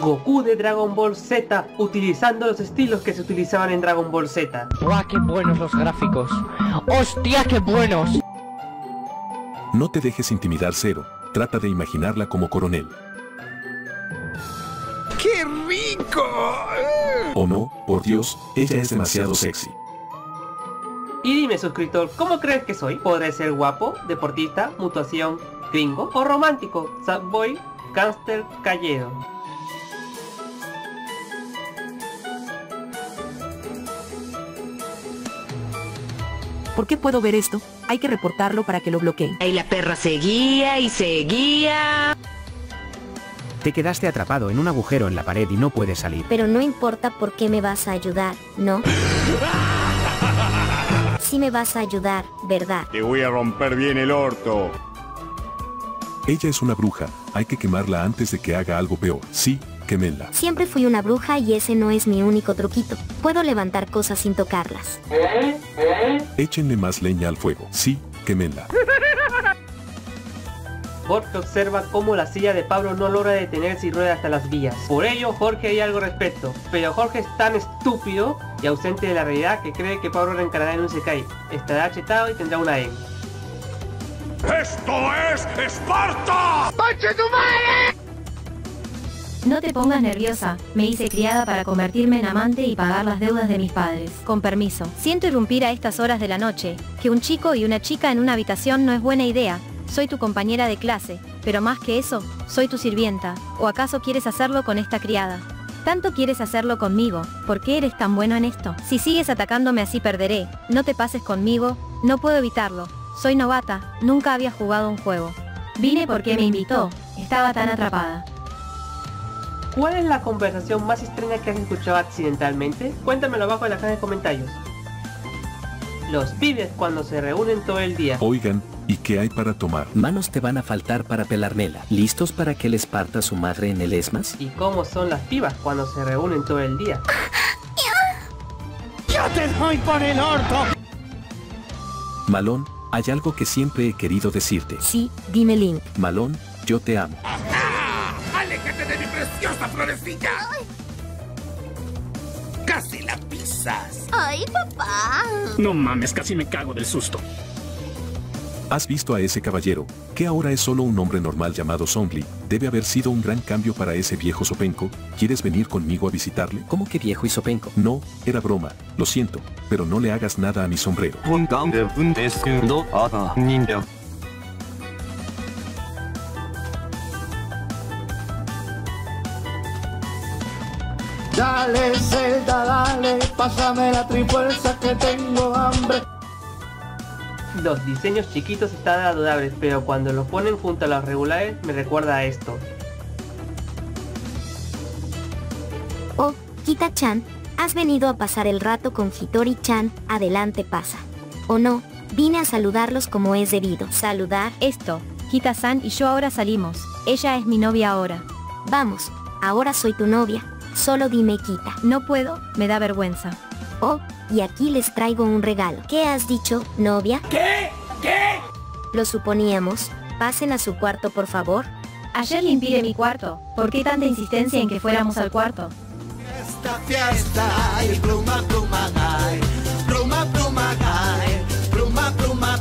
Goku de Dragon Ball Z utilizando los estilos que se utilizaban en Dragon Ball Z. ¡Guau, qué buenos los gráficos! ¡Hostia, qué buenos! No te dejes intimidar cero, trata de imaginarla como coronel. ¡Qué rico! O no, por Dios, ella es demasiado sexy. Y dime suscriptor, ¿cómo crees que soy? ¿Podré ser guapo, deportista, mutuación, gringo o romántico? Sad boy, gangster, callero. ¿Por qué puedo ver esto? Hay que reportarlo para que lo bloqueen. Y la perra seguía y seguía. Te quedaste atrapado en un agujero en la pared y no puedes salir. Pero no importa por qué me vas a ayudar, ¿no? Sí me vas a ayudar, ¿verdad? Te voy a romper bien el orto. Ella es una bruja, hay que quemarla antes de que haga algo peor. Sí, quémenla. Siempre fui una bruja y ese no es mi único truquito. Puedo levantar cosas sin tocarlas. Échenle más leña al fuego. Sí, quémenla. Jorge observa cómo la silla de Pablo no logra detenerse y rueda hasta las vías. Por ello, Jorge hay algo al respecto. Pero Jorge es tan estúpido y ausente de la realidad que cree que Pablo reencarnará en un Sekai. Estará chetado y tendrá una E. ¡Esto es Esparta! No te pongas nerviosa, me hice criada para convertirme en amante y pagar las deudas de mis padres. Con permiso, siento irrumpir a estas horas de la noche, que un chico y una chica en una habitación no es buena idea. Soy tu compañera de clase, pero más que eso, soy tu sirvienta. ¿O acaso quieres hacerlo con esta criada? Tanto quieres hacerlo conmigo, ¿por qué eres tan bueno en esto? Si sigues atacándome así perderé, no te pases conmigo, no puedo evitarlo. Soy novata, nunca había jugado un juego. Vine porque me invitó, estaba tan atrapada. ¿Cuál es la conversación más extraña que has escuchado accidentalmente? Cuéntamelo abajo en la caja de comentarios. Los pibes cuando se reúnen todo el día. Oigan, ¿y qué hay para tomar? Manos te van a faltar para pelármela. ¿Listos para que les parta su madre en el ESMAS? ¿Y cómo son las pibas cuando se reúnen todo el día? ¡Ya te doy por el orto! Malón, hay algo que siempre he querido decirte. Sí, dime Link. Malón, yo te amo. ¡Aléjate de mi preciosa florecilla! ¡Casi la pisas! ¡Ay, papá! No mames, casi me cago del susto. ¿Has visto a ese caballero, que ahora es solo un hombre normal llamado Songli? Debe haber sido un gran cambio para ese viejo sopenco. ¿Quieres venir conmigo a visitarle? ¿Cómo que viejo y sopenco? No, era broma. Lo siento, pero no le hagas nada a mi sombrero. Dale, Zelda, dale, pásame la trifuerza que tengo hambre. Los diseños chiquitos están adorables, pero cuando los ponen junto a los regulares me recuerda a esto. Oh, Kita-chan, has venido a pasar el rato con Hitori-chan, adelante pasa. O no, vine a saludarlos como es debido. Saludar. Esto, Kita-san y yo ahora salimos. Ella es mi novia ahora. Vamos, ahora soy tu novia. Solo dime Kita. No puedo, me da vergüenza. Oh, y aquí les traigo un regalo. ¿Qué has dicho, novia? ¿Qué? ¿Qué? Lo suponíamos. Pasen a su cuarto, por favor. Ayer limpié mi cuarto. ¿Por qué tanta insistencia en que fuéramos al cuarto? Esta fiesta pluma, pluma, ay. Pluma, pluma, ay. Pluma, pluma.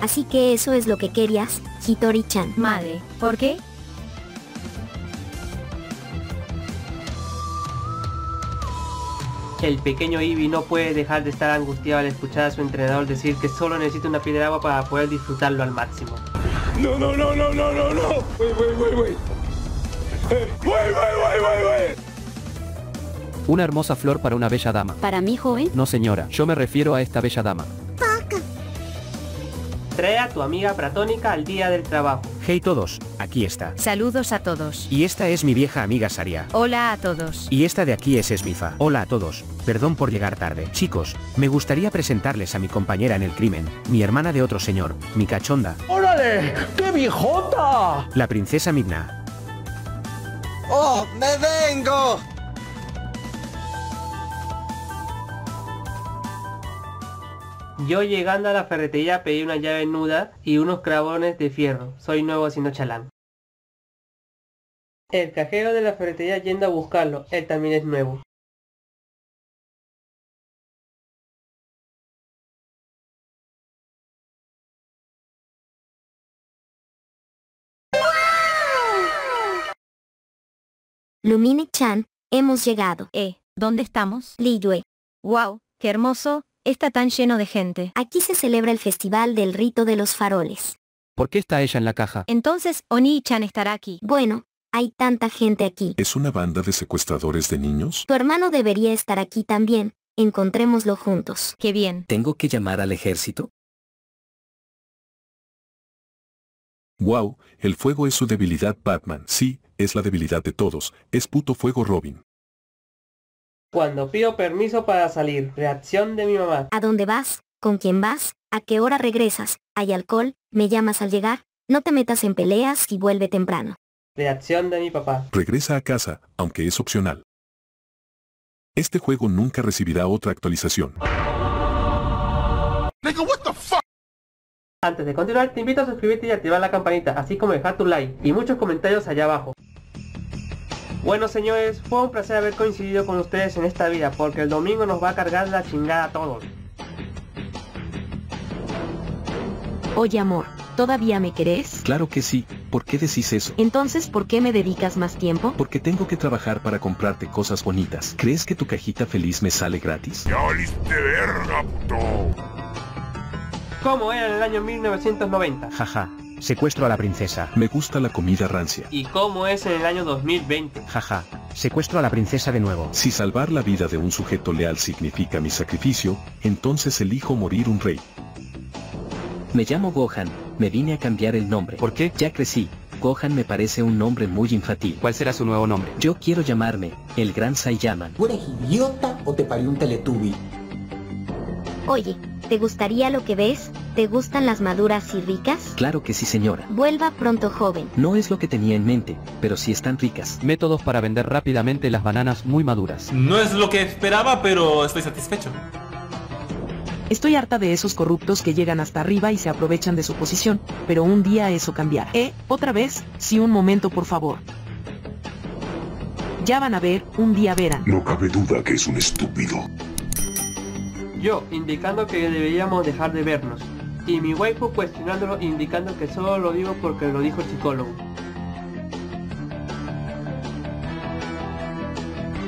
Así que eso es lo que querías, Hitori-chan. Madre, ¿por qué? El pequeño Eevee no puede dejar de estar angustiado al escuchar a su entrenador decir que solo necesita una piedra de agua para poder disfrutarlo al máximo. No, no, no, no, no, no, no. Wait, wait, wait, wait. Eh, Wait, wait, wait, wait, wait. Una hermosa flor para una bella dama. Para mí, joven, No señora, yo me refiero a esta bella dama. Trae a tu amiga platónica al día del trabajo. Hey todos, aquí está. Saludos a todos. Y esta es mi vieja amiga Saria. Hola a todos. Y esta de aquí es Esmifa. Hola a todos. Perdón por llegar tarde. Chicos, me gustaría presentarles a mi compañera en el crimen, mi hermana de otro señor, mi cachonda, ¡Órale! ¡Qué viejota! la princesa Migna. ¡Oh, me vengo! Yo llegando a la ferretería pedí una llave nuda y unos clavones de fierro. Soy nuevo haciendo chalán. El cajero de la ferretería yendo a buscarlo, él también es nuevo. Lumine-chan, hemos llegado. Eh, ¿dónde estamos? Liyue. Wow, qué hermoso, está tan lleno de gente. Aquí se celebra el festival del rito de los faroles. ¿Por qué está ella en la caja? Entonces, Oni-chan estará aquí. Bueno, hay tanta gente aquí. ¿Es una banda de secuestradores de niños? Tu hermano debería estar aquí también. Encontrémoslo juntos. Qué bien. ¿Tengo que llamar al ejército? Wow, el fuego es su debilidad Batman. Sí, es la debilidad de todos. Es puto fuego Robin. Cuando pido permiso para salir, reacción de mi mamá. ¿A dónde vas? ¿Con quién vas? ¿A qué hora regresas? ¿Hay alcohol? ¿Me llamas al llegar? No te metas en peleas y vuelve temprano. Reacción de mi papá. Regresa a casa, aunque es opcional. Este juego nunca recibirá otra actualización. Antes de continuar, te invito a suscribirte y activar la campanita, así como dejar tu like y muchos comentarios allá abajo. Bueno señores, fue un placer haber coincidido con ustedes en esta vida, porque el domingo nos va a cargar la chingada a todos. Oye amor, ¿todavía me querés? Claro que sí. ¿Por qué decís eso? Entonces, ¿por qué me dedicas más tiempo? Porque tengo que trabajar para comprarte cosas bonitas. ¿Crees que tu cajita feliz me sale gratis? Ya valiste verga, puto. ¿Cómo era en el año 1990? Jaja. Secuestro a la princesa. Me gusta la comida rancia. ¿Y cómo es en el año 2020? Jaja. Secuestro a la princesa de nuevo. Si salvar la vida de un sujeto leal significa mi sacrificio, entonces elijo morir un rey. Me llamo Gohan. Me vine a cambiar el nombre. ¿Por qué? Ya crecí. Gohan me parece un nombre muy infantil. ¿Cuál será su nuevo nombre? Yo quiero llamarme el Gran Saiyaman. ¿Tú eres idiota o te parió un teletubi? Oye, ¿te gustaría lo que ves? ¿Te gustan las maduras y ricas? Claro que sí, señora. Vuelva pronto joven. No es lo que tenía en mente, pero sí están ricas. Métodos para vender rápidamente las bananas muy maduras. No es lo que esperaba, pero estoy satisfecho. Estoy harta de esos corruptos que llegan hasta arriba y se aprovechan de su posición, pero un día eso cambiará. ¿Eh? ¿Otra vez? Sí, un momento por favor. Ya van a ver, un día verán. No cabe duda que es un estúpido. Yo, indicando que deberíamos dejar de vernos. Y mi waifu cuestionándolo indicando que solo lo digo porque lo dijo el psicólogo.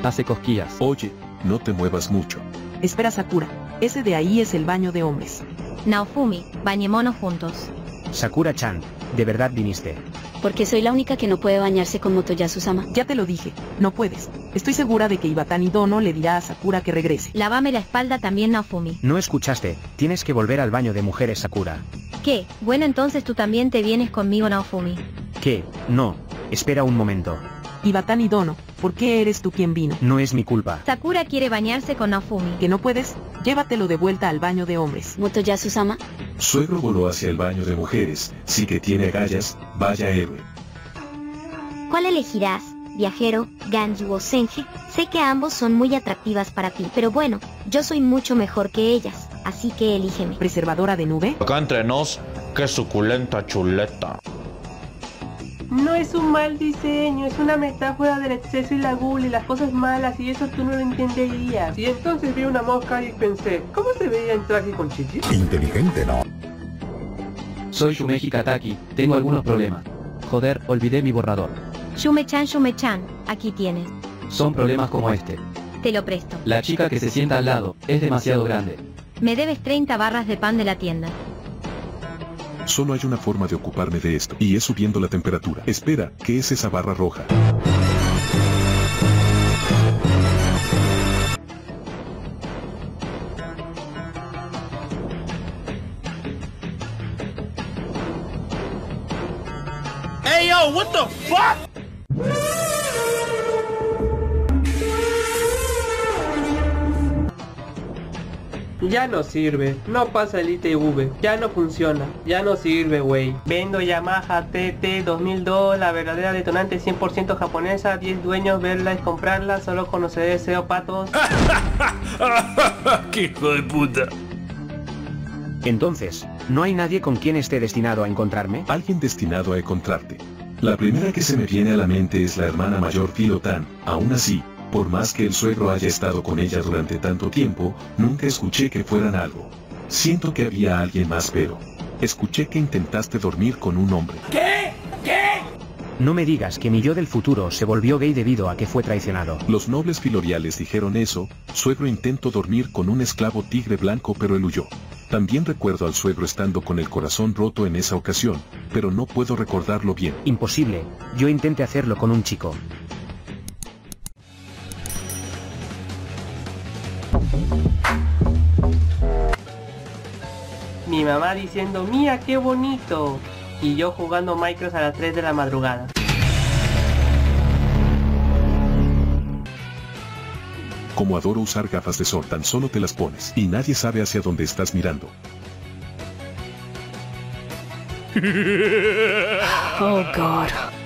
Hace cosquillas. Oye, no te muevas mucho. Espera Sakura, ese de ahí es el baño de hombres. Naofumi, bañémonos juntos. Sakura-chan, ¿de verdad viniste? Porque soy la única que no puede bañarse con Motoyasu-sama. Ya te lo dije, no puedes. Estoy segura de que Ibatani Dono le dirá a Sakura que regrese. Lávame la espalda también Naofumi. No escuchaste, tienes que volver al baño de mujeres Sakura. ¿Qué? Bueno entonces tú también te vienes conmigo Naofumi. ¿Qué? No, espera un momento. Ibatani Dono, ¿por qué eres tú quien vino? No es mi culpa. Sakura quiere bañarse con Naofumi. ¿Que no puedes? Llévatelo de vuelta al baño de hombres. Motoyasu-sama. Suegro voló hacia el baño de mujeres. Sí que tiene agallas, vaya héroe. ¿Cuál elegirás, viajero, Ganyu o Senji? Sé que ambos son muy atractivas para ti, pero bueno, yo soy mucho mejor que ellas, así que elígeme. ¿Preservadora de nube? Acá entre nos, qué suculenta chuleta. No es un mal diseño, es una metáfora del exceso y la gula y las cosas malas y eso tú no lo entenderías. Y entonces vi una mosca y pensé, ¿cómo se veía en traje con chichi? Inteligente, ¿no? Soy Shumeji Kataki, tengo algunos problemas. Joder, olvidé mi borrador. Shume-chan, Shume-chan, aquí tienes. Son problemas como este. Te lo presto. La chica que se sienta al lado es demasiado grande. Me debes 30 barras de pan de la tienda. Solo hay una forma de ocuparme de esto, y es subiendo la temperatura. Espera, ¿qué es esa barra roja? Ya no sirve, no pasa el ITV, ya no funciona, ya no sirve, wey. Vendo Yamaha TT 2002, la verdadera detonante 100% japonesa, 10 dueños, verla y comprarla, solo conoceré deseo patos. ¡Qué hijo de puta! Entonces, ¿no hay nadie con quien esté destinado a encontrarme? Alguien destinado a encontrarte. La primera que se me viene a la mente es la hermana mayor Filotan, aún así, por más que el suegro haya estado con ella durante tanto tiempo, nunca escuché que fueran algo. Siento que había alguien más pero... Escuché que intentaste dormir con un hombre. ¿Qué? ¿Qué? No me digas que mi yo del futuro se volvió gay debido a que fue traicionado. Los nobles filoriales dijeron eso, suegro intentó dormir con un esclavo tigre blanco pero él huyó. También recuerdo al suegro estando con el corazón roto en esa ocasión, pero no puedo recordarlo bien. Imposible, yo intenté hacerlo con un chico. Mi mamá diciendo, mira qué bonito. Y yo jugando Minecraft a las 3 de la madrugada. Como adoro usar gafas de sol, tan solo te las pones y nadie sabe hacia dónde estás mirando. Oh god.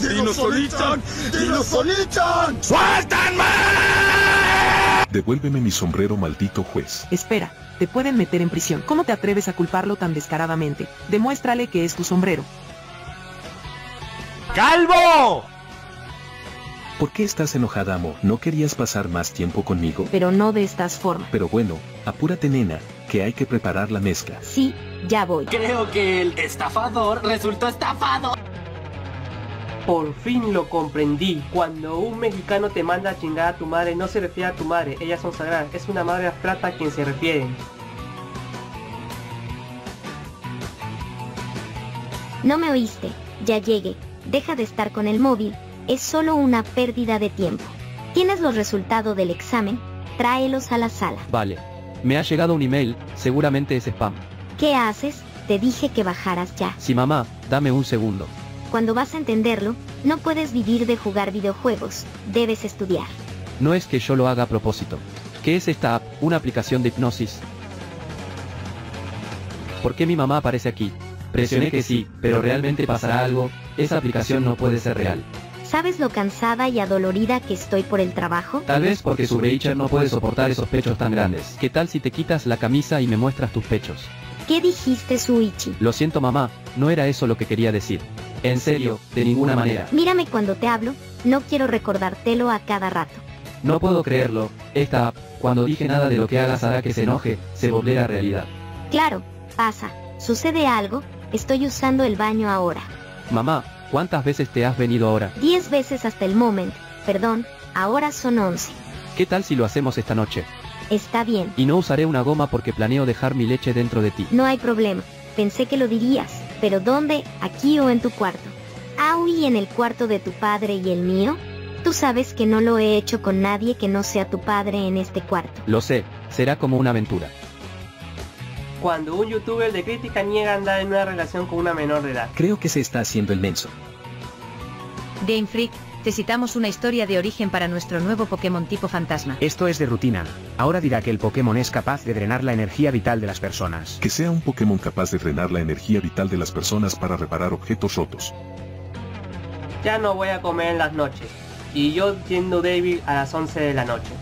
¡Dinosonichan! ¡Dinosonichan! ¡Suéltanme! Devuélveme mi sombrero maldito juez. Espera, te pueden meter en prisión. ¿Cómo te atreves a culparlo tan descaradamente? Demuéstrale que es tu sombrero. ¡Calvo! ¿Por qué estás enojada, amo? ¿No querías pasar más tiempo conmigo? Pero no de estas formas. Pero bueno, apúrate nena, que hay que preparar la mezcla. Sí, ya voy. Creo que el estafador resultó estafado. Por fin lo comprendí. Cuando un mexicano te manda a chingar a tu madre, no se refiere a tu madre, ellas son sagradas. Es una madre abstracta a quien se refiere. No me oíste, ya llegué. Deja de estar con el móvil, es solo una pérdida de tiempo. ¿Tienes los resultados del examen? Tráelos a la sala. Vale. Me ha llegado un email, seguramente es spam. ¿Qué haces? Te dije que bajaras ya. Sí mamá, dame un segundo. Cuando vas a entenderlo, no puedes vivir de jugar videojuegos, debes estudiar. No es que yo lo haga a propósito. ¿Qué es esta app? ¿Una aplicación de hipnosis? ¿Por qué mi mamá aparece aquí? Presioné que sí, pero realmente pasará algo, esa aplicación no puede ser real. ¿Sabes lo cansada y adolorida que estoy por el trabajo? Tal vez porque su Breacher no puede soportar esos pechos tan grandes. ¿Qué tal si te quitas la camisa y me muestras tus pechos? ¿Qué dijiste, Suichi? Lo siento mamá, no era eso lo que quería decir. En serio, de ninguna manera. Mírame cuando te hablo, no quiero recordártelo a cada rato. No puedo creerlo, esta app, cuando dije nada de lo que hagas hará que se enoje, se volverá realidad. Claro, pasa, sucede algo, estoy usando el baño ahora. Mamá, ¿cuántas veces te has venido ahora? Diez veces hasta el momento, perdón, ahora son once. ¿Qué tal si lo hacemos esta noche? Está bien, Y no usaré una goma porque planeo dejar mi leche dentro de ti. no hay problema, pensé que lo dirías, pero ¿dónde? ¿Aquí o en tu cuarto? ¿Aui en el cuarto de tu padre y el mío? Tú sabes que no lo he hecho con nadie que no sea tu padre en este cuarto. Lo sé, será como una aventura. Cuando un youtuber de crítica niega andar en una relación con una menor de edad. Creo que se está haciendo el menso. Game Freak, te citamos una historia de origen para nuestro nuevo Pokémon tipo fantasma. Esto es de rutina. Ahora dirá que el Pokémon es capaz de drenar la energía vital de las personas. Que sea un Pokémon capaz de drenar la energía vital de las personas para reparar objetos rotos. Ya no voy a comer en las noches. Y yo siendo débil a las 11 de la noche.